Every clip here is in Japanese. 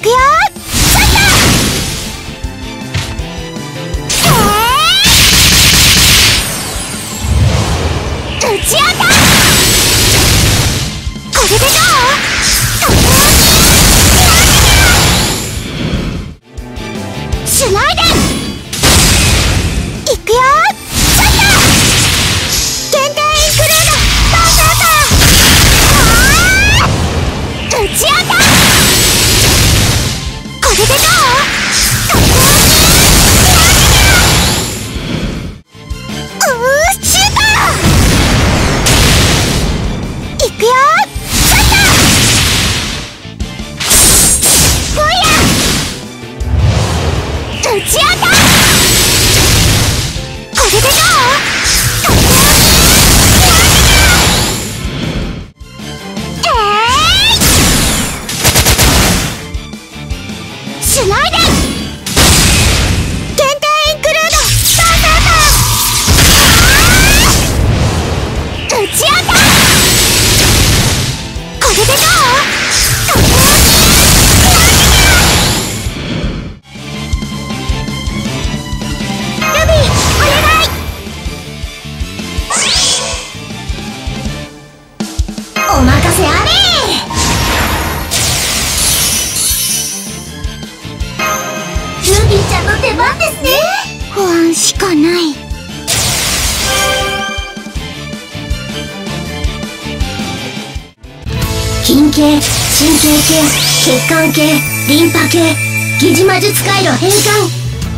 くよ、シュナイデンげてこうー。これでどうしかない。筋系神経系血管系リンパ系疑似魔術回路変換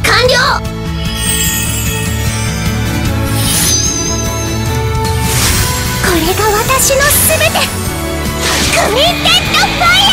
完了。これが私の全て。ミンテッドファイア